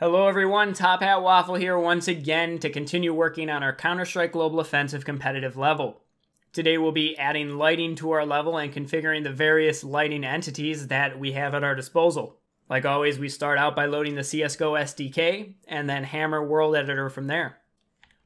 Hello everyone, TopHATTwaffle here once again to continue working on our Counter-Strike Global Offensive competitive level. Today we'll be adding lighting to our level and configuring the various lighting entities that we have at our disposal. Like always, we start out by loading the CSGO SDK and then hammer World Editor from there.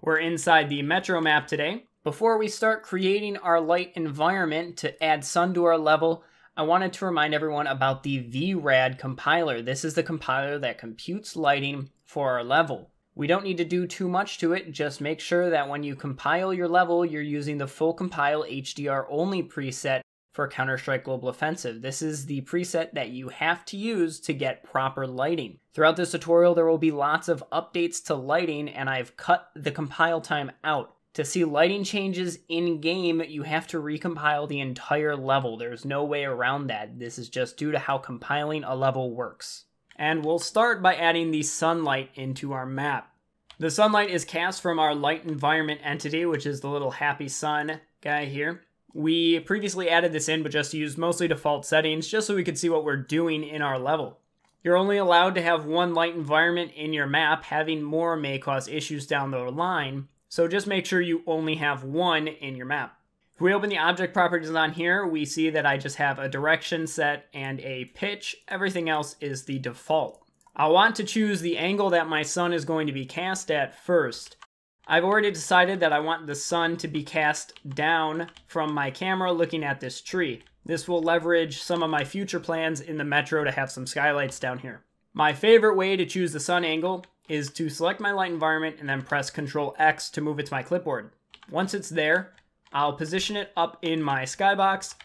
We're inside the Metro map today. Before we start creating our light environment to add sun to our level, I wanted to remind everyone about the VRAD compiler. This is the compiler that computes lighting for our level. We don't need to do too much to it, just make sure that when you compile your level, you're using the full compile HDR only preset for Counter-Strike Global Offensive. This is the preset that you have to use to get proper lighting. Throughout this tutorial, there will be lots of updates to lighting, and I've cut the compile time out. To see lighting changes in game, you have to recompile the entire level. There's no way around that. This is just due to how compiling a level works. And we'll start by adding the sunlight into our map. The sunlight is cast from our light environment entity, which is the little happy sun guy here. We previously added this in, but just used mostly default settings, just so we could see what we're doing in our level. You're only allowed to have one light environment in your map. Having more may cause issues down the line, so just make sure you only have one in your map. If we open the object properties on here, we see that I just have a direction set and a pitch. Everything else is the default. I want to choose the angle that my sun is going to be cast at first. I've already decided that I want the sun to be cast down from my camera looking at this tree. This will leverage some of my future plans in the metro to have some skylights down here. My favorite way to choose the sun angle is to select my light environment and then press Control X to move it to my clipboard. Once it's there, I'll position it up in my skybox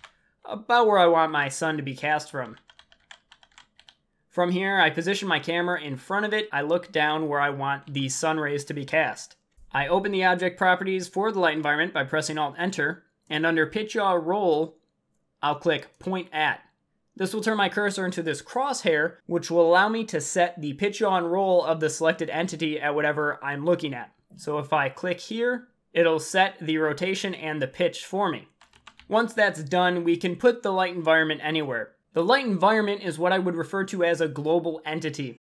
about where I want my sun to be cast from. From here, I position my camera in front of it. I look down where I want the sun rays to be cast. I open the object properties for the light environment by pressing Alt Enter, and under Pitch Yaw Roll, I'll click Point At. This will turn my cursor into this crosshair, which will allow me to set the pitch and roll of the selected entity at whatever I'm looking at. So if I click here, it'll set the rotation and the pitch for me. Once that's done, we can put the light environment anywhere. The light environment is what I would refer to as a global entity.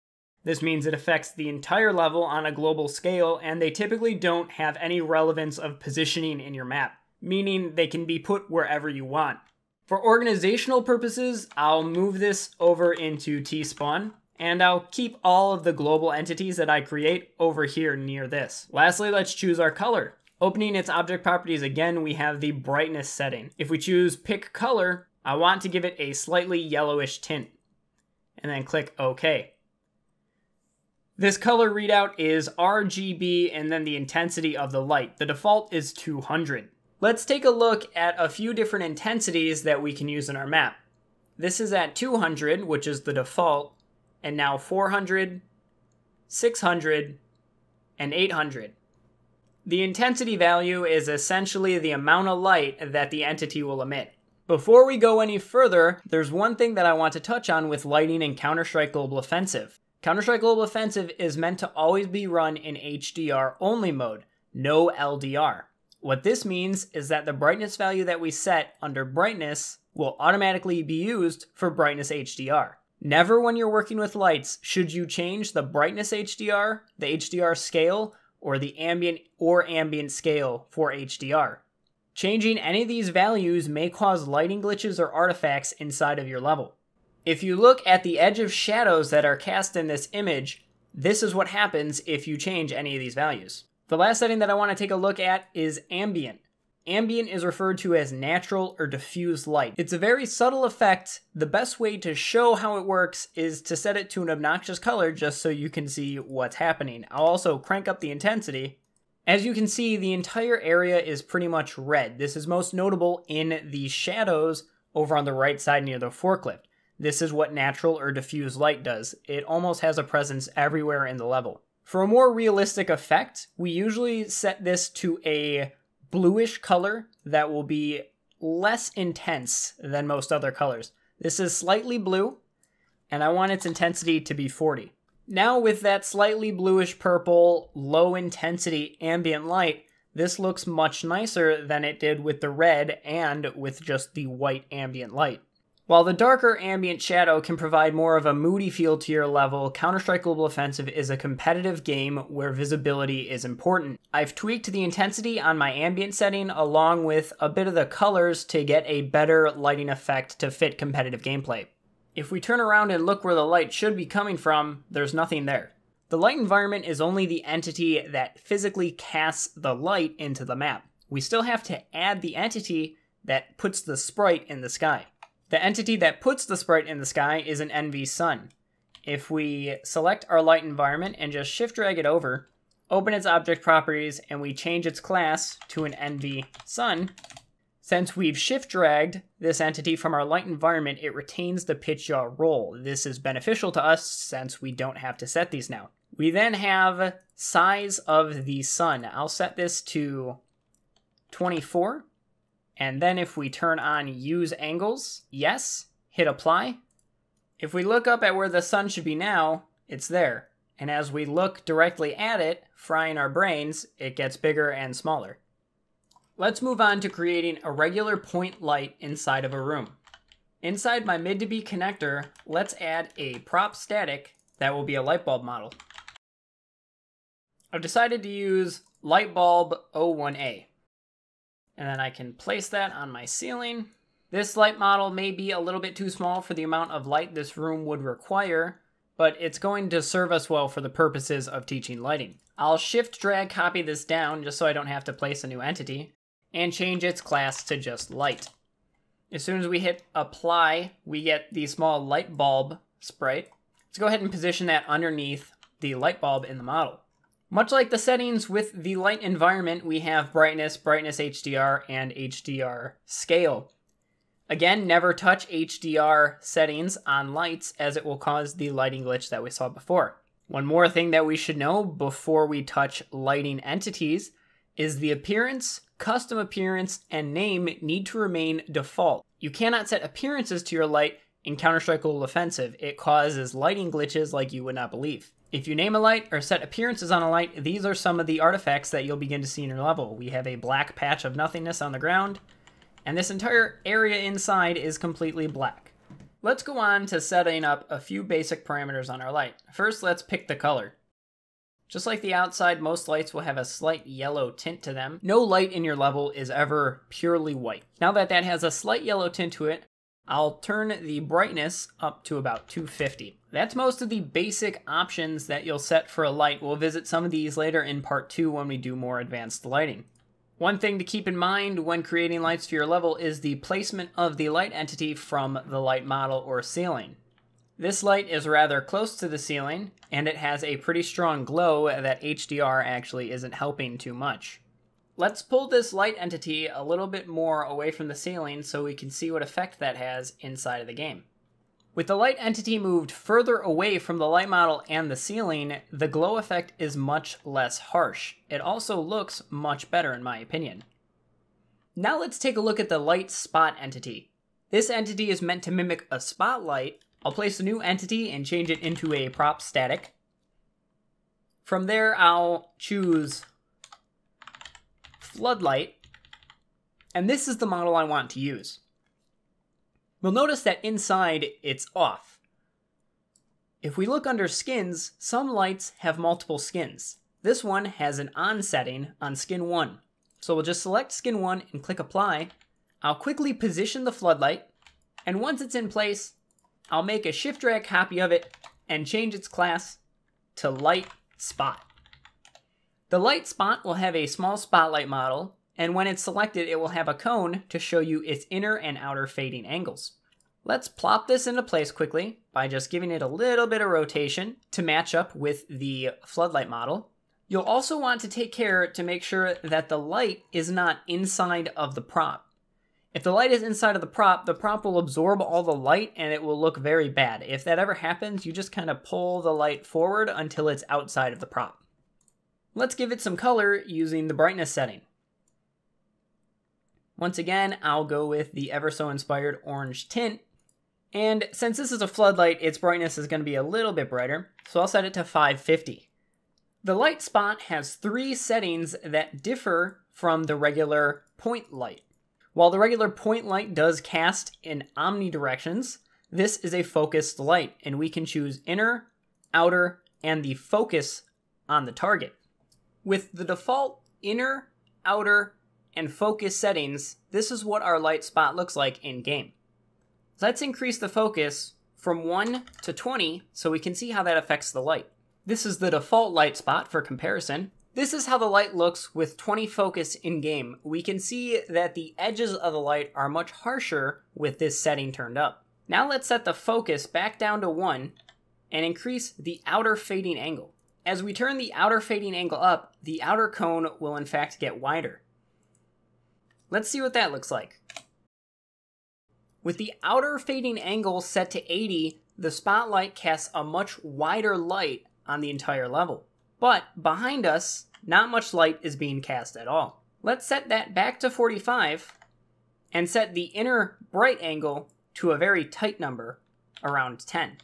This means it affects the entire level on a global scale, and they typically don't have any relevance of positioning in your map, meaning they can be put wherever you want. For organizational purposes, I'll move this over into T-Spawn, and I'll keep all of the global entities that I create over here near this. Lastly, let's choose our color. Opening its object properties again, we have the brightness setting. If we choose pick color, I want to give it a slightly yellowish tint. And then click OK. This color readout is RGB and then the intensity of the light. The default is 200. Let's take a look at a few different intensities that we can use in our map. This is at 200, which is the default, and now 400, 600, and 800. The intensity value is essentially the amount of light that the entity will emit. Before we go any further, there's one thing that I want to touch on with lighting in Counter-Strike Global Offensive. Counter-Strike Global Offensive is meant to always be run in HDR only mode, no LDR. What this means is that the brightness value that we set under brightness will automatically be used for brightness HDR. Never when you're working with lights should you change the brightness HDR, the HDR scale, or the ambient or ambient scale for HDR. Changing any of these values may cause lighting glitches or artifacts inside of your level. If you look at the edge of shadows that are cast in this image, this is what happens if you change any of these values. The last setting that I want to take a look at is ambient. Ambient is referred to as natural or diffuse light. It's a very subtle effect. The best way to show how it works is to set it to an obnoxious color just so you can see what's happening. I'll also crank up the intensity. As you can see, the entire area is pretty much red. This is most notable in the shadows over on the right side near the forklift. This is what natural or diffuse light does. It almost has a presence everywhere in the level. For a more realistic effect, we usually set this to a bluish color that will be less intense than most other colors. This is slightly blue, and I want its intensity to be 40. Now with that slightly bluish purple, low intensity ambient light, this looks much nicer than it did with the red and with just the white ambient light. While the darker ambient shadow can provide more of a moody feel to your level, Counter Strike Global Offensive is a competitive game where visibility is important. I've tweaked the intensity on my ambient setting along with a bit of the colors to get a better lighting effect to fit competitive gameplay. If we turn around and look where the light should be coming from, there's nothing there. The light environment is only the entity that physically casts the light into the map. We still have to add the entity that puts the sprite in the sky. The entity that puts the sprite in the sky is an env_sun. If we select our light environment and just shift drag it over, open its object properties, and we change its class to an NV Sun, since we've shift dragged this entity from our light environment, it retains the pitch yaw roll. This is beneficial to us since we don't have to set these now. We then have size of the sun. I'll set this to 24 and then if we turn on use angles, yes, hit apply. If we look up at where the sun should be now, it's there. And as we look directly at it, frying our brains, it gets bigger and smaller. Let's move on to creating a regular point light inside of a room. Inside my mid to be connector, let's add a prop static that will be a light bulb model. I've decided to use light bulb 01A. And then I can place that on my ceiling. This light model may be a little bit too small for the amount of light this room would require, but it's going to serve us well for the purposes of teaching lighting. I'll shift drag copy this down just so I don't have to place a new entity, and change its class to just light. As soon as we hit apply, we get the small light bulb sprite. Let's go ahead and position that underneath the light bulb in the model. Much like the settings with the light environment, we have brightness, brightness HDR, and HDR scale. Again, never touch HDR settings on lights as it will cause the lighting glitch that we saw before. One more thing that we should know before we touch lighting entities is the appearance, custom appearance, and name need to remain default. You cannot set appearances to your light in Counter-Strike Global Offensive. It causes lighting glitches like you would not believe. If you name a light or set appearances on a light, these are some of the artifacts that you'll begin to see in your level. We have a black patch of nothingness on the ground, and this entire area inside is completely black. Let's go on to setting up a few basic parameters on our light. First, let's pick the color. Just like the outside, most lights will have a slight yellow tint to them. No light in your level is ever purely white. Now that that has a slight yellow tint to it, I'll turn the brightness up to about 250. That's most of the basic options that you'll set for a light. We'll visit some of these later in part 2 when we do more advanced lighting. One thing to keep in mind when creating lights for your level is the placement of the light entity from the light model or ceiling. This light is rather close to the ceiling, and it has a pretty strong glow that HDR actually isn't helping too much. Let's pull this light entity a little bit more away from the ceiling so we can see what effect that has inside of the game. With the light entity moved further away from the light model and the ceiling, the glow effect is much less harsh. It also looks much better in my opinion. Now let's take a look at the light spot entity. This entity is meant to mimic a spotlight. I'll place a new entity and change it into a prop static. From there, I'll choose floodlight, and this is the model I want to use. We'll notice that inside it's off. If we look under skins, some lights have multiple skins. This one has an on setting on skin 1. So we'll just select skin 1 and click apply. I'll quickly position the floodlight, and once it's in place, I'll make a shift drag copy of it and change its class to light spot. The light spot will have a small spotlight model, and when it's selected, it will have a cone to show you its inner and outer fading angles. Let's plop this into place quickly by just giving it a little bit of rotation to match up with the floodlight model. You'll also want to take care to make sure that the light is not inside of the prop. If the light is inside of the prop, the prop will absorb all the light and it will look very bad. If that ever happens, you just kind of pull the light forward until it's outside of the prop. Let's give it some color using the brightness setting. Once again, I'll go with the ever so inspired orange tint. And since this is a floodlight, its brightness is going to be a little bit brighter, so I'll set it to 550. The light spot has three settings that differ from the regular point light. While the regular point light does cast in omnidirections, this is a focused light, and we can choose inner, outer, and the focus on the target. With the default inner, outer, and focus settings, this is what our light spot looks like in game. Let's increase the focus from 1 to 20 so we can see how that affects the light. This is the default light spot for comparison. This is how the light looks with 20 focus in game. We can see that the edges of the light are much harsher with this setting turned up. Now let's set the focus back down to 1 and increase the outer fading angle. As we turn the outer fading angle up, the outer cone will in fact get wider. Let's see what that looks like. With the outer fading angle set to 80, the spotlight casts a much wider light on the entire level. But behind us, not much light is being cast at all. Let's set that back to 45 and set the inner bright angle to a very tight number, around 10.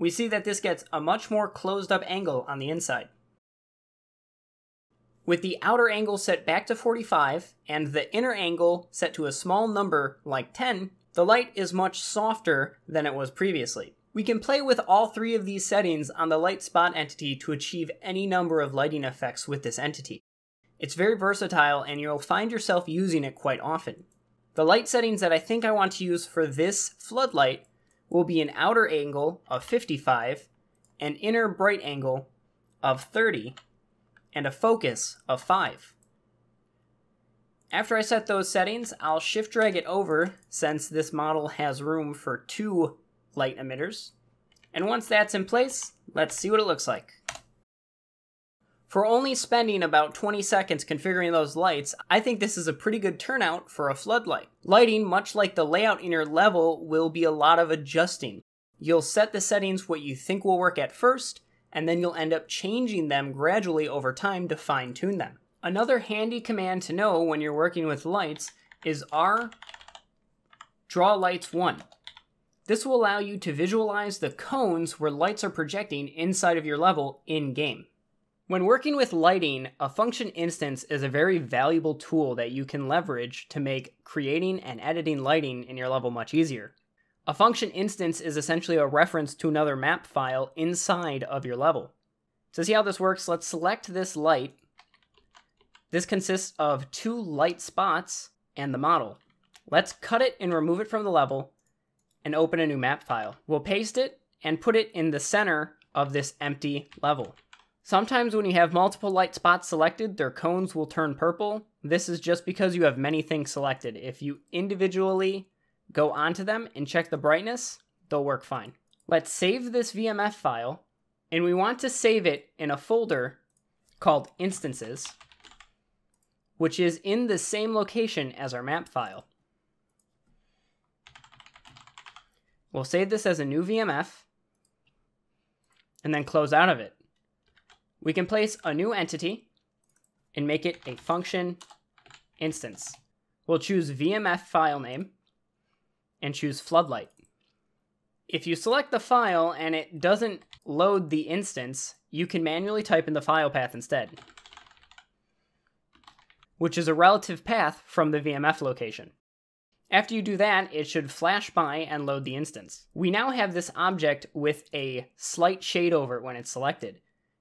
We see that this gets a much more closed up angle on the inside. With the outer angle set back to 45 and the inner angle set to a small number like 10, the light is much softer than it was previously. We can play with all three of these settings on the light spot entity to achieve any number of lighting effects with this entity. It's very versatile and you'll find yourself using it quite often. The light settings that I think I want to use for this floodlight will be an outer angle of 55, an inner bright angle of 30, and a focus of 5. After I set those settings, I'll shift drag it over since this model has room for two light emitters. And once that's in place, let's see what it looks like. For only spending about 20 seconds configuring those lights, I think this is a pretty good turnout for a floodlight. Lighting, much like the layout in your level, will be a lot of adjusting. You'll set the settings what you think will work at first, and then you'll end up changing them gradually over time to fine tune them. Another handy command to know when you're working with lights is R draw lights 1. This will allow you to visualize the cones where lights are projecting inside of your level in game. When working with lighting, a function instance is a very valuable tool that you can leverage to make creating and editing lighting in your level much easier. A function instance is essentially a reference to another map file inside of your level. To see how this works, let's select this light. This consists of two light spots and the model. Let's cut it and remove it from the level and open a new map file. We'll paste it and put it in the center of this empty level. Sometimes when you have multiple light spots selected, their cones will turn purple. This is just because you have many things selected. If you individually go onto them and check the brightness, they'll work fine. Let's save this VMF file, and we want to save it in a folder called instances, which is in the same location as our map file. We'll save this as a new VMF, and then close out of it. We can place a new entity and make it a function instance. We'll choose VMF file name and choose floodlight. If you select the file and it doesn't load the instance, you can manually type in the file path instead, which is a relative path from the VMF location. After you do that, it should flash by and load the instance. We now have this object with a slight shade over it when it's selected.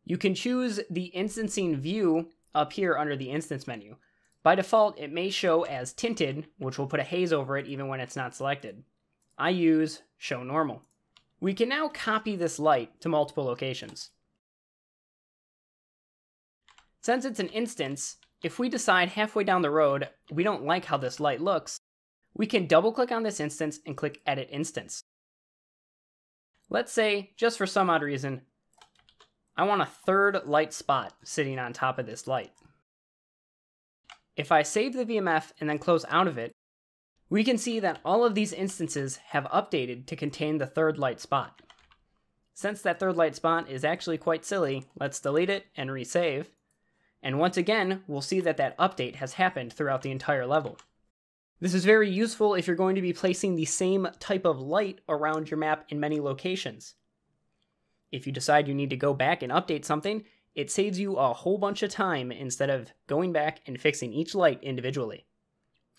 You can choose the instancing view up here under the instance menu. By default, it may show as tinted, which will put a haze over it even when it's not selected. I use show normal. We can now copy this light to multiple locations. Since it's an instance, if we decide halfway down the road we don't like how this light looks, we can double click on this instance and click Edit Instance. Let's say, just for some odd reason, I want a third light spot sitting on top of this light. If I save the VMF and then close out of it, we can see that all of these instances have updated to contain the third light spot. Since that third light spot is actually quite silly, let's delete it and resave. And once again, we'll see that that update has happened throughout the entire level. This is very useful if you're going to be placing the same type of light around your map in many locations. If you decide you need to go back and update something, it saves you a whole bunch of time instead of going back and fixing each light individually.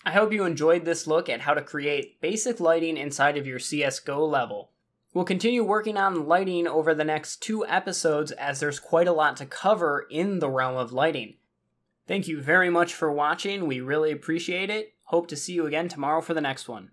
I hope you enjoyed this look at how to create basic lighting inside of your CSGO level. We'll continue working on lighting over the next two episodes as there's quite a lot to cover in the realm of lighting. Thank you very much for watching. We really appreciate it. Hope to see you again tomorrow for the next one.